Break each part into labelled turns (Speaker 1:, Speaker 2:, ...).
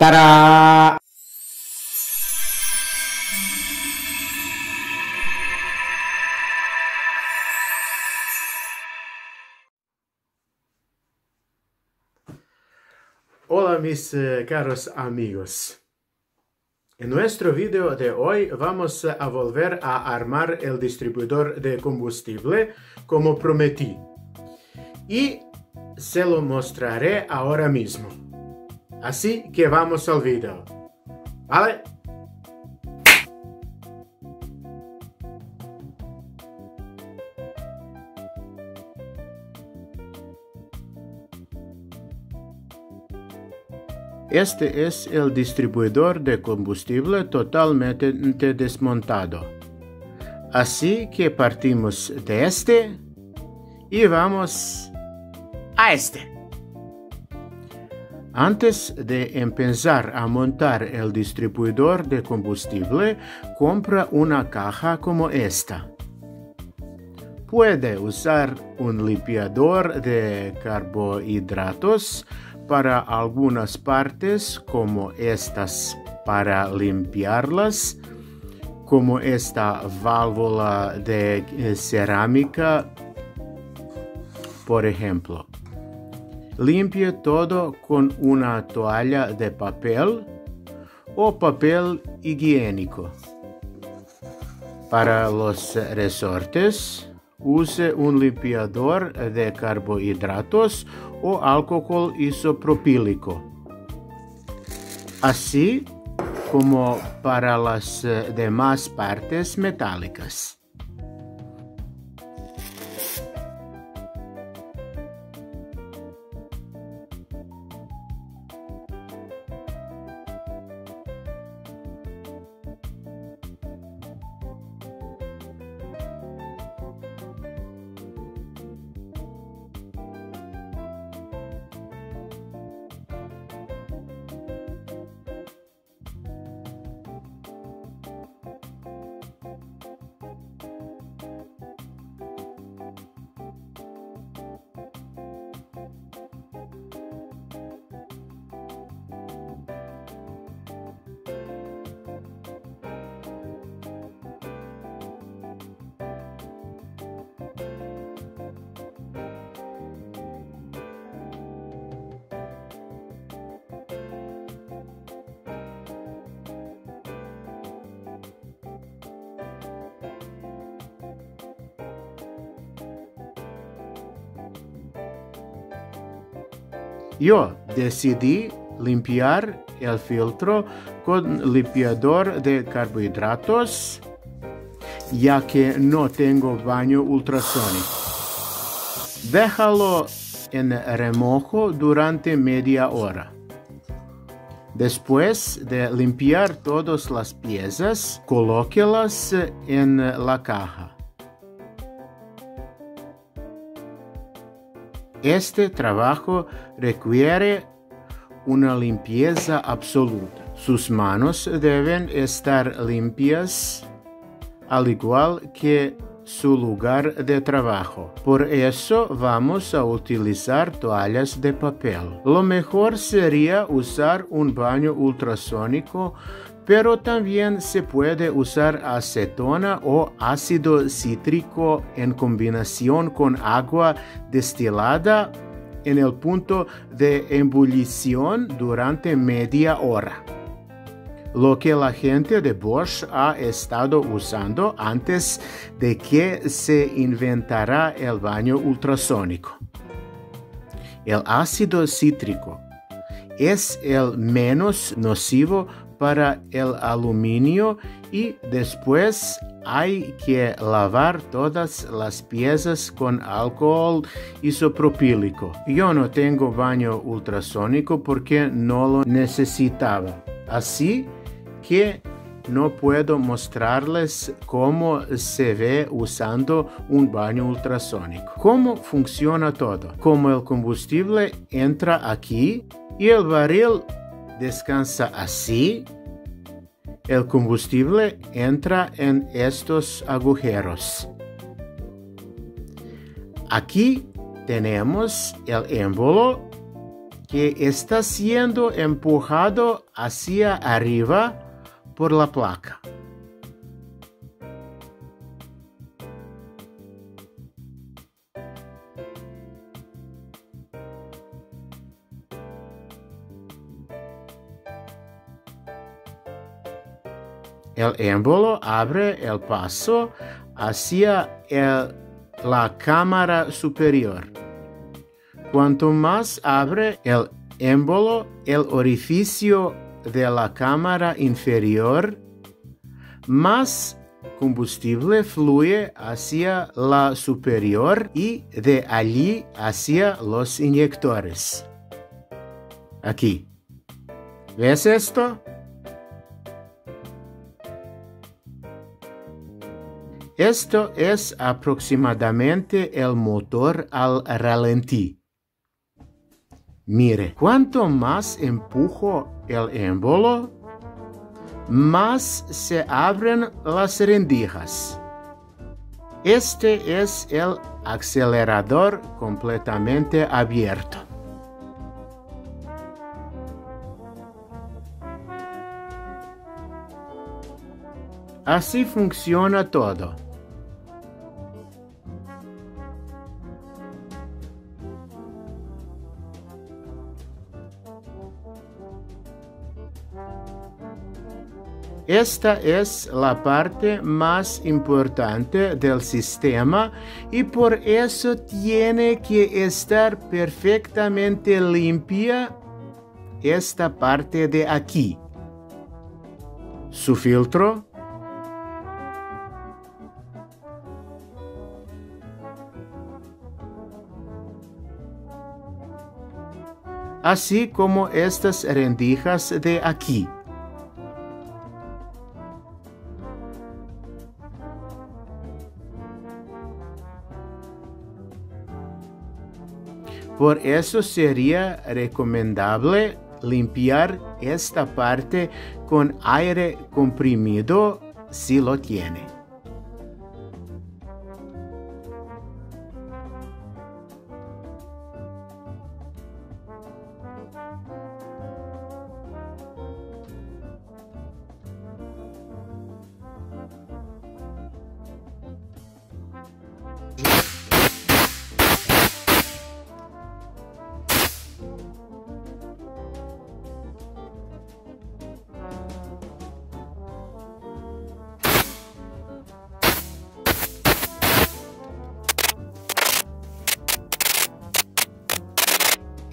Speaker 1: Hola mis eh, caros amigos. En nuestro video de hoy vamos a volver a armar el distribuidor de combustible como prometí. Y se lo mostraré ahora mismo. Así que vamos al video. ¿Vale? Este es el distribuidor de combustible totalmente desmontado. Así que partimos de este y vamos a este. Antes de empezar a montar el distribuidor de combustible, compra una caja como esta. Puede usar un limpiador de carbohidratos para algunas partes como estas para limpiarlas, como esta válvula de cerámica, por ejemplo. Limpie todo con una toalla de papel o papel higiénico. Para los resortes, use un limpiador de carbohidratos o alcohol isopropílico. Así como para las demás partes metálicas. Yo decidí limpiar el filtro con limpiador de carbohidratos ya que no tengo baño ultrasónico. Déjalo en remojo durante media hora. Después de limpiar todas las piezas, colóquelas en la caja. Este trabajo requiere una limpieza absoluta. Sus manos deben estar limpias al igual que su lugar de trabajo. Por eso vamos a utilizar toallas de papel. Lo mejor sería usar un baño ultrasónico pero también se puede usar acetona o ácido cítrico en combinación con agua destilada en el punto de ebullición durante media hora. Lo que la gente de Bosch ha estado usando antes de que se inventara el baño ultrasónico. El ácido cítrico es el menos nocivo para el aluminio y después hay que lavar todas las piezas con alcohol isopropílico. Yo no tengo baño ultrasónico porque no lo necesitaba. Así que no puedo mostrarles cómo se ve usando un baño ultrasónico. ¿Cómo funciona todo? Como el combustible entra aquí y el barril descansa así, el combustible entra en estos agujeros. Aquí tenemos el émbolo que está siendo empujado hacia arriba por la placa. El émbolo abre el paso hacia la cámara superior. Cuanto más abre el émbolo el orificio de la cámara inferior, más combustible fluye hacia la superior y de allí hacia los inyectores. Aquí. ¿Ves esto? Esto es aproximadamente el motor al ralentí. Mire, cuanto más empujo el émbolo, más se abren las rendijas. Este es el acelerador completamente abierto. Así funciona todo. Esta es la parte más importante del sistema y por eso tiene que estar perfectamente limpia esta parte de aquí. Su filtro así como estas rendijas de aquí. Por eso sería recomendable limpiar esta parte con aire comprimido si lo tiene.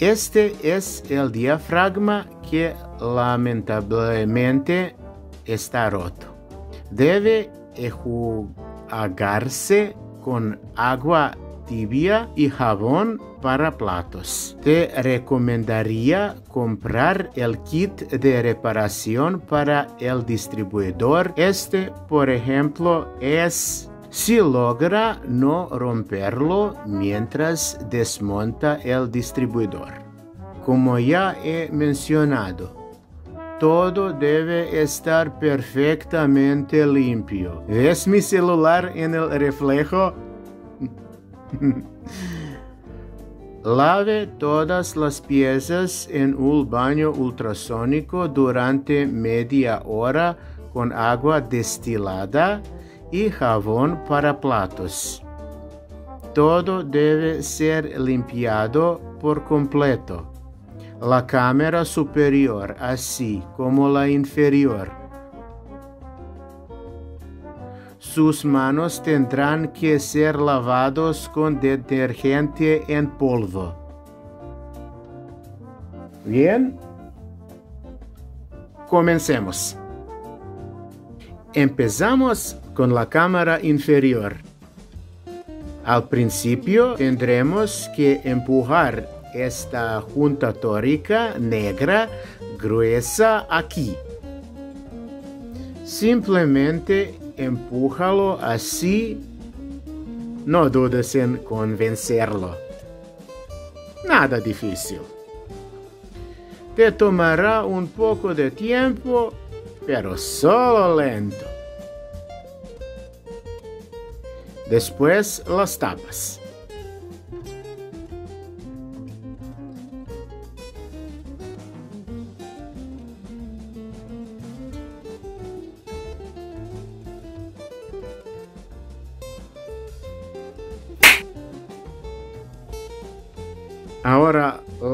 Speaker 1: Este es el diafragma que lamentablemente está roto. Debe enjuagarse con agua tibia y jabón para platos. Te recomendaría comprar el kit de reparación para el distribuidor. Este, por ejemplo, es si logra no romperlo mientras desmonta el distribuidor. Como ya he mencionado, todo debe estar perfectamente limpio. ¿Ves mi celular en el reflejo? Lave todas las piezas en un baño ultrasónico durante media hora con agua destilada y jabón para platos. Todo debe ser limpiado por completo. La cámara superior, así como la inferior. Sus manos tendrán que ser lavados con detergente en polvo. Bien. Comencemos. Empezamos con la cámara inferior. Al principio tendremos que empujar esta junta tórica negra gruesa aquí. Simplemente empújalo así. No dudes en convencerlo. Nada difícil. Te tomará un poco de tiempo, pero solo lento. Después las tapas.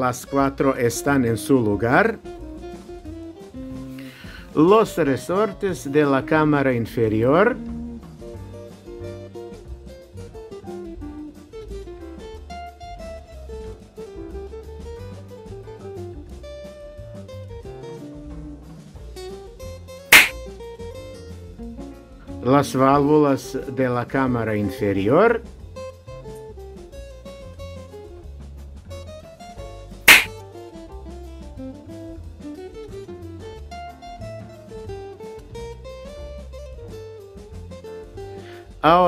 Speaker 1: Las cuatro están en su lugar. Los resortes de la cámara inferior las válvulas de la cámara inferior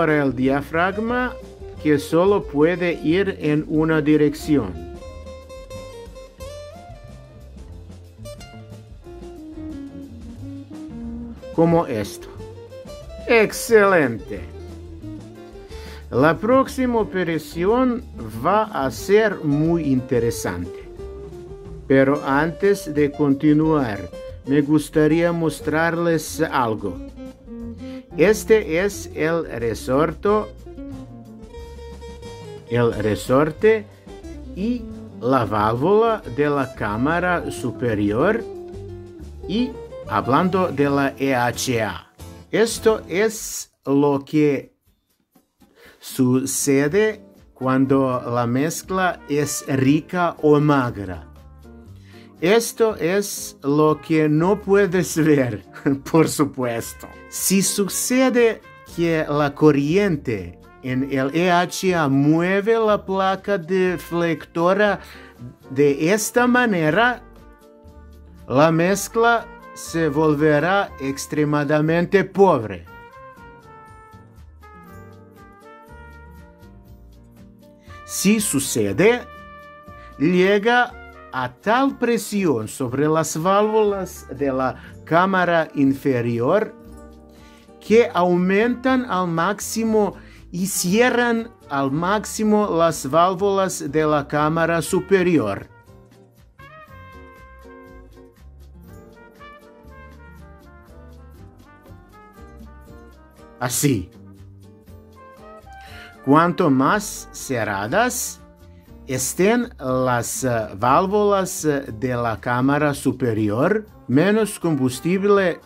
Speaker 1: El diafragma que solo puede ir en una dirección. Como esto. Excelente. La próxima operación va a ser muy interesante. Pero antes de continuar, me gustaría mostrarles algo. Este es el resorte, el resorte y la válvula de la cámara superior y hablando de la EHA. Esto es lo que sucede cuando la mezcla es rica o magra. Esto es lo que no puedes ver, por supuesto. Si sucede que la corriente en el EHA mueve la placa deflectora de esta manera, la mezcla se volverá extremadamente pobre. Si sucede, llega a tal presión sobre las válvulas de la cámara inferior que aumentan al máximo y cierran al máximo las válvulas de la cámara superior. Así. Cuanto más cerradas, estén las eh, válvulas eh, de la cámara superior, menos combustible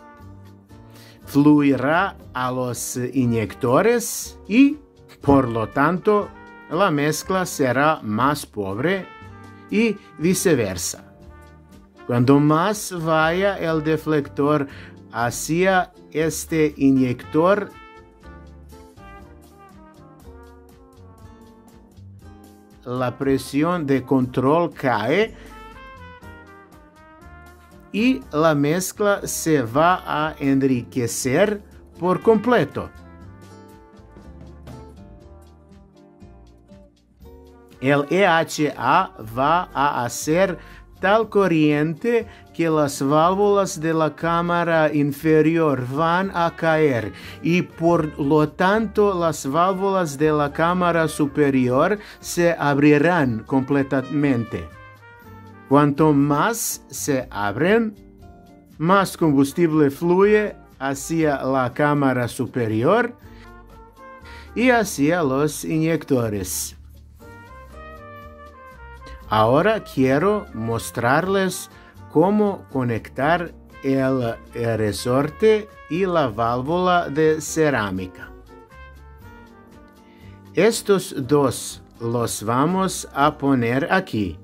Speaker 1: fluirá a los inyectores y, por lo tanto, la mezcla será más pobre y viceversa. Cuando más vaya el deflector hacia este inyector, la presión de control cae y la mezcla se va a enriquecer por completo. El EHA va a hacer tal corriente que las válvulas de la cámara inferior van a caer y por lo tanto las válvulas de la cámara superior se abrirán completamente. Cuanto más se abren, más combustible fluye hacia la cámara superior y hacia los inyectores. Ahora quiero mostrarles cómo conectar el resorte y la válvula de cerámica. Estos dos los vamos a poner aquí.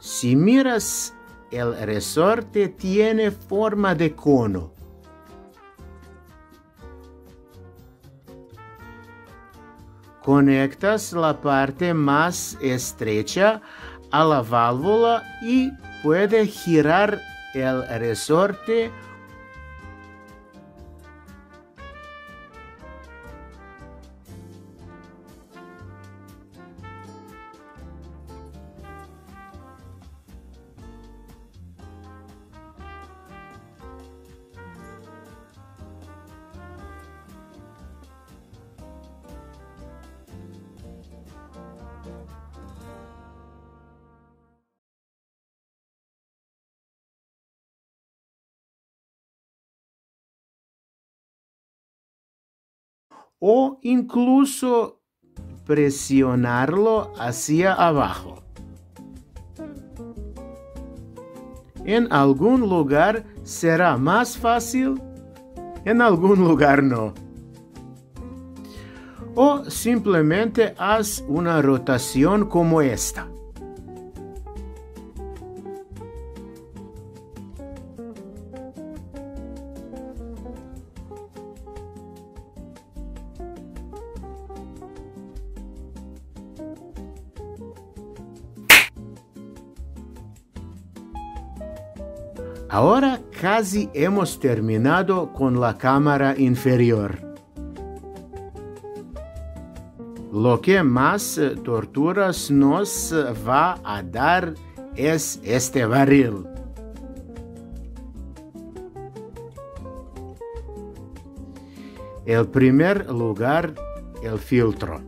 Speaker 1: Si miras, el resorte tiene forma de cono. Conectas la parte más estrecha a la válvula y puede girar el resorte o incluso presionarlo hacia abajo. En algún lugar será más fácil, en algún lugar no. O simplemente haz una rotación como esta. Casi hemos terminado con la cámara inferior. Lo que más eh, torturas nos eh, va a dar es este barril. El primer lugar, el filtro.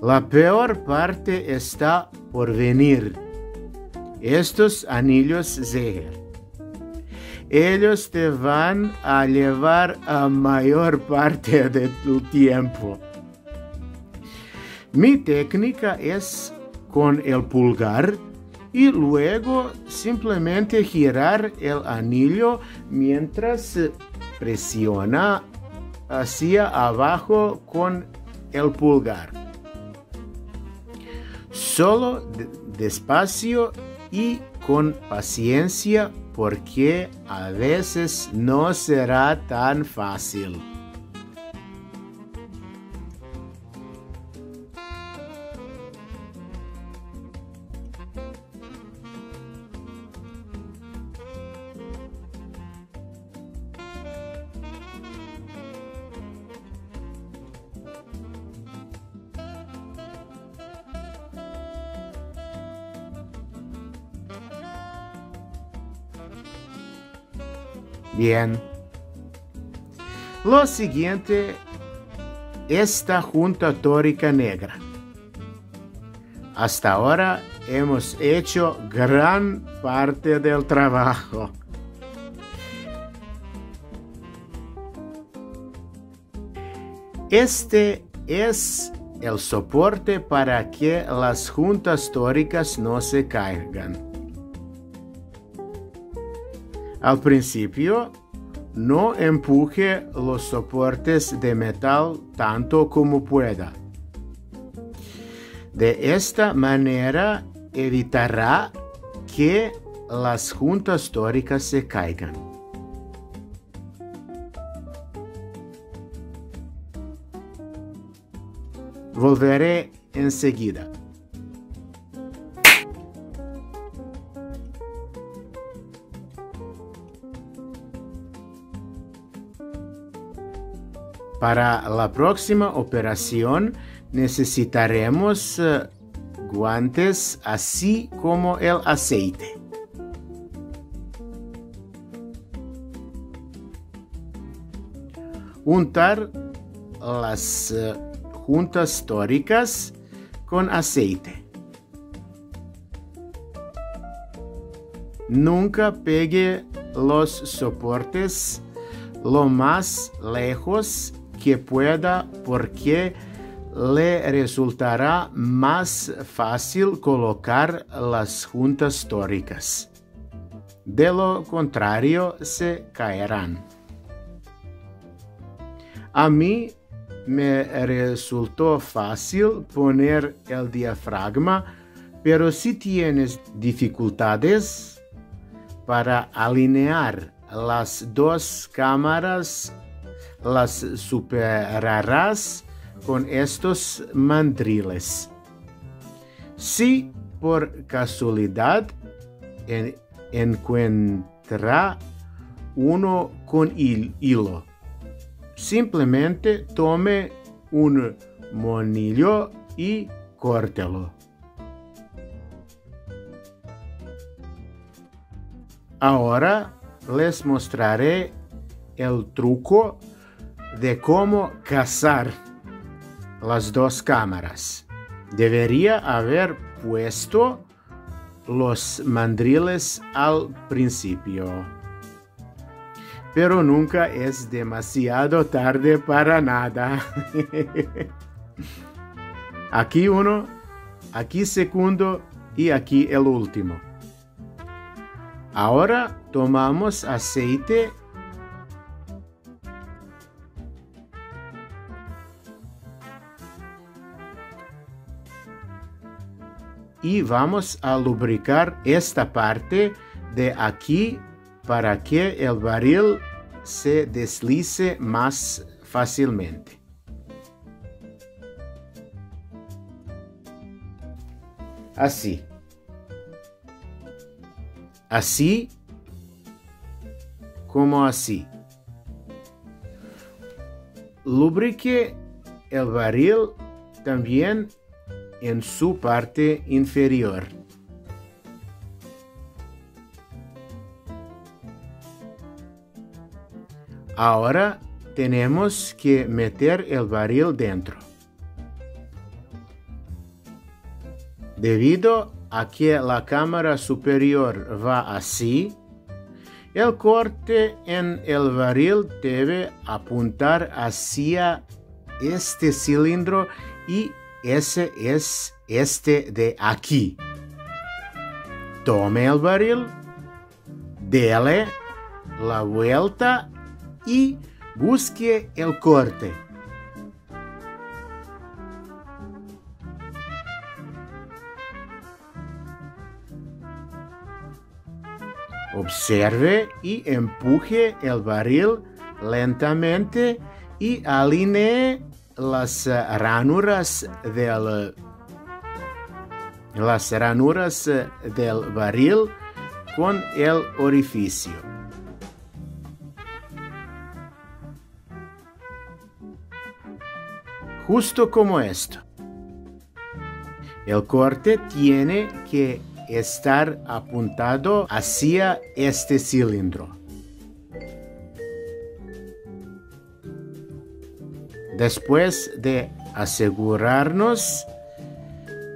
Speaker 1: La peor parte está por venir. Estos anillos Zeher. Ellos te van a llevar a mayor parte de tu tiempo. Mi técnica es con el pulgar y luego simplemente girar el anillo mientras presiona hacia abajo con el pulgar solo despacio y con paciencia porque a veces no será tan fácil. Bien. Lo siguiente, esta junta tórica negra. Hasta ahora hemos hecho gran parte del trabajo. Este es el soporte para que las juntas tóricas no se caigan. Al principio, no empuje los soportes de metal tanto como pueda. De esta manera evitará que las juntas tóricas se caigan. Volveré enseguida. Para la próxima operación necesitaremos eh, guantes así como el aceite. Untar las eh, juntas tóricas con aceite. Nunca pegue los soportes lo más lejos que pueda porque le resultará más fácil colocar las juntas tóricas. De lo contrario, se caerán. A mí me resultó fácil poner el diafragma, pero si tienes dificultades para alinear las dos cámaras las superarás con estos mandriles. Si por casualidad encuentra uno con hilo, simplemente tome un monillo y córtelo. Ahora les mostraré el truco de cómo casar las dos cámaras. Debería haber puesto los mandriles al principio. Pero nunca es demasiado tarde para nada. aquí uno, aquí segundo y aquí el último. Ahora tomamos aceite y vamos a lubricar esta parte de aquí para que el barril se deslice más fácilmente. Así. Así como así. Lubrique el barril también en su parte inferior. Ahora tenemos que meter el barril dentro. Debido a que la cámara superior va así, el corte en el barril debe apuntar hacia este cilindro y ese es este de aquí. Tome el barril, dele la vuelta y busque el corte. Observe y empuje el barril lentamente y alinee las ranuras del las ranuras del barril con el orificio. Justo como esto. El corte tiene que estar apuntado hacia este cilindro. Después de asegurarnos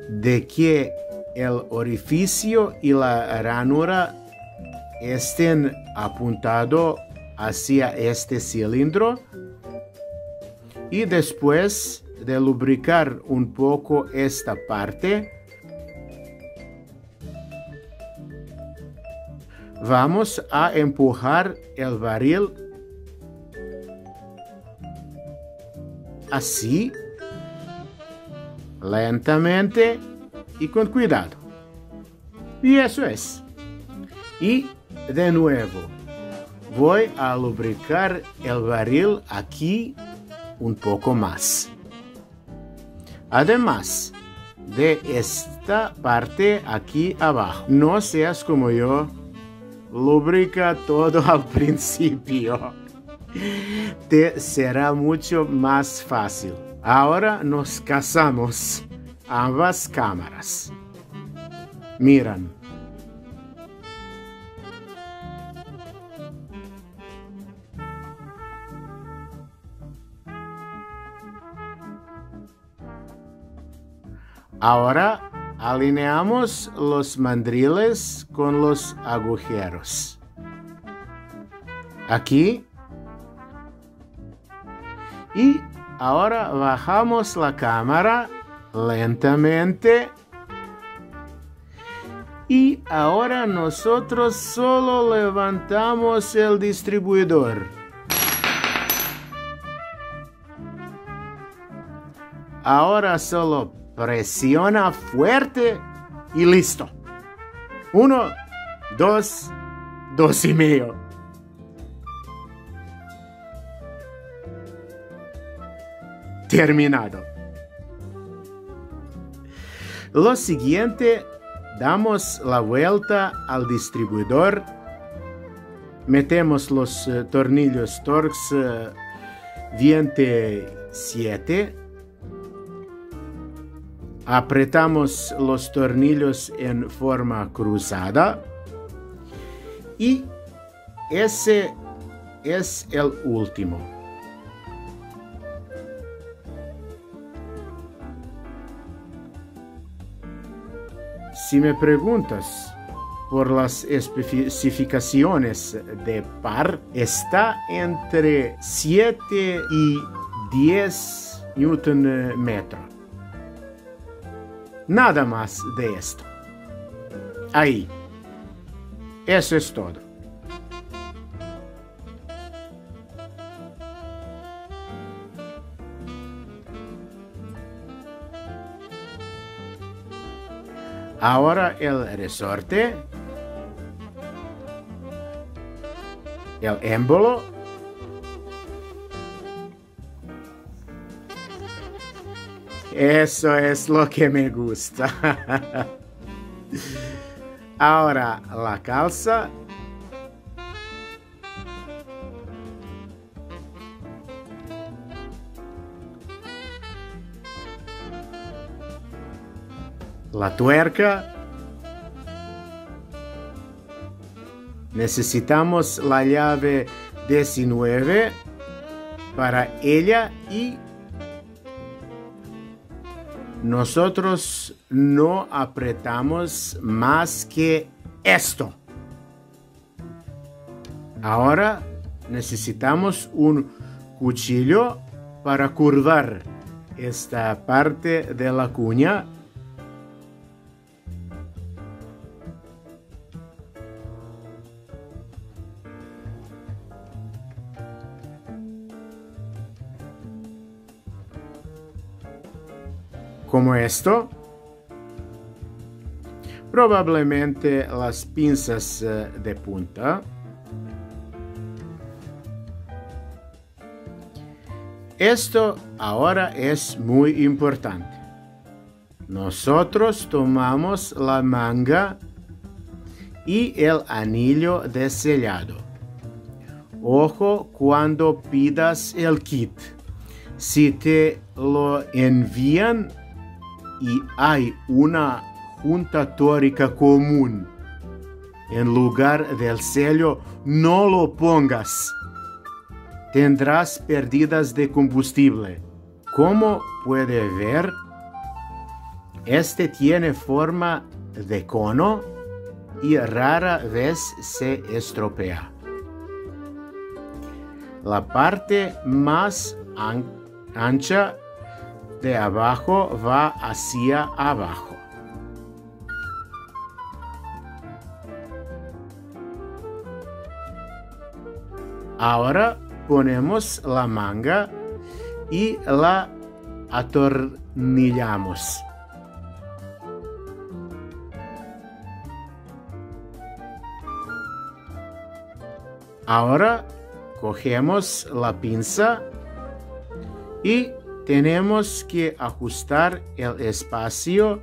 Speaker 1: de que el orificio y la ranura estén apuntados hacia este cilindro y después de lubricar un poco esta parte vamos a empujar el barril así, lentamente y con cuidado. Y eso es. Y de nuevo, voy a lubricar el barril aquí un poco más. Además de esta parte aquí abajo, no seas como yo, lubrica todo al principio te será mucho más fácil. Ahora nos casamos ambas cámaras. Miran. Ahora alineamos los mandriles con los agujeros. Aquí y ahora bajamos la cámara lentamente. Y ahora nosotros solo levantamos el distribuidor. Ahora solo presiona fuerte y listo. Uno, dos, dos y medio. Terminado. Lo siguiente, damos la vuelta al distribuidor, metemos los uh, tornillos Torx 7, apretamos los tornillos en forma cruzada y ese es el último. Si me preguntas por las especificaciones de par, está entre 7 y 10 Newton metro. Nada más de esto. Ahí. Eso es todo. Ahora el resorte, el émbolo, Eso es lo que me gusta. Ahora la calza. La tuerca. Necesitamos la llave 19 para ella y nosotros no apretamos más que esto. Ahora necesitamos un cuchillo para curvar esta parte de la cuña como esto. Probablemente las pinzas eh, de punta. Esto ahora es muy importante. Nosotros tomamos la manga y el anillo de sellado. Ojo cuando pidas el kit. Si te lo envían y hay una junta tórica común. En lugar del sello, no lo pongas. Tendrás pérdidas de combustible. Como puede ver, este tiene forma de cono y rara vez se estropea. La parte más ancha de abajo va hacia abajo. Ahora ponemos la manga y la atornillamos. Ahora cogemos la pinza y tenemos que ajustar el espacio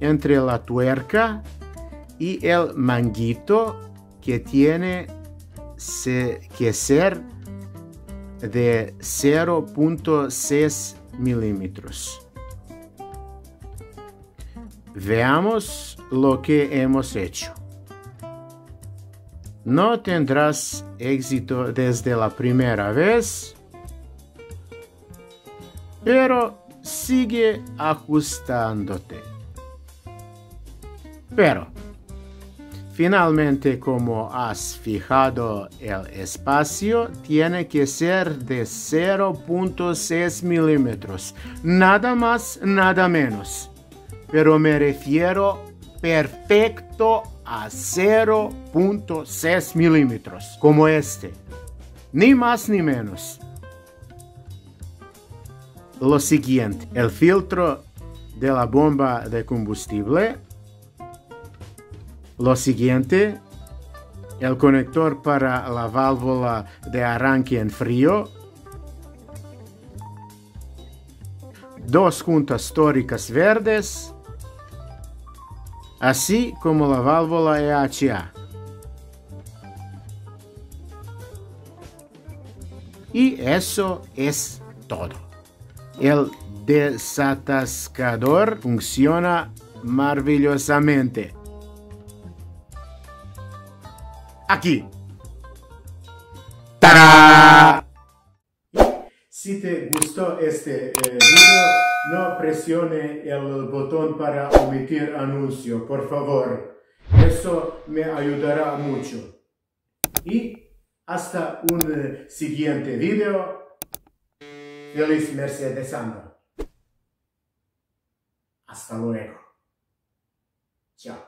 Speaker 1: entre la tuerca y el manguito que tiene que ser de 0.6 milímetros. Veamos lo que hemos hecho. No tendrás éxito desde la primera vez, pero sigue ajustándote. Pero, finalmente como has fijado el espacio, tiene que ser de 0.6 milímetros. Nada más, nada menos. Pero me refiero perfecto a 0.6 milímetros, como este. Ni más ni menos lo siguiente, el filtro de la bomba de combustible, lo siguiente, el conector para la válvula de arranque en frío, dos juntas tóricas verdes, así como la válvula EHA. Y eso es todo. El desatascador funciona maravillosamente. Aquí. ¡Tarán! Si te gustó este eh, video, no presione el botón para omitir anuncio, por favor. Eso me ayudará mucho. Y hasta un eh, siguiente video. Feliz Mercedesando. Hasta luego. Chao.